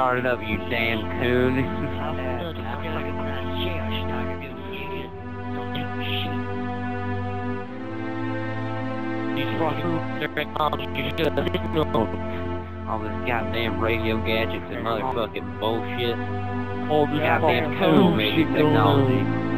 started up, you damn coon. All this goddamn radio gadgets and motherfucking bullshit. All this goddamn coon, technology.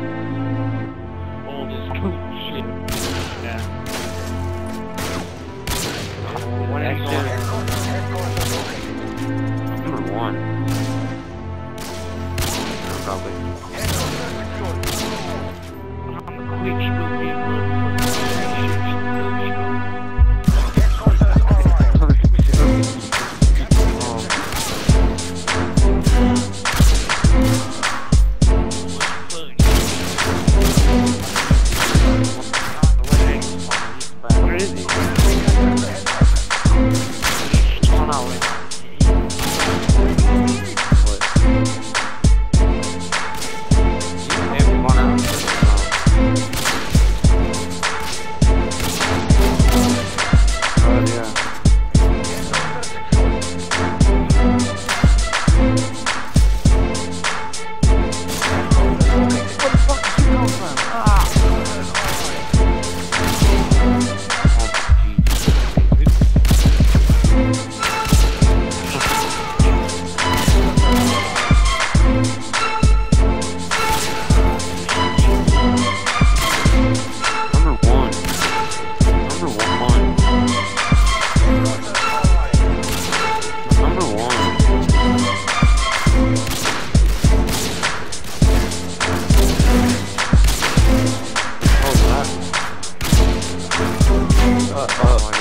Uh, uh.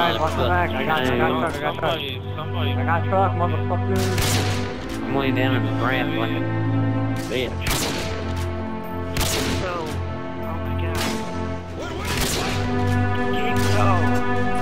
I got truck, motherfucker. I'm only down in the brand, like bitch. Oh my god.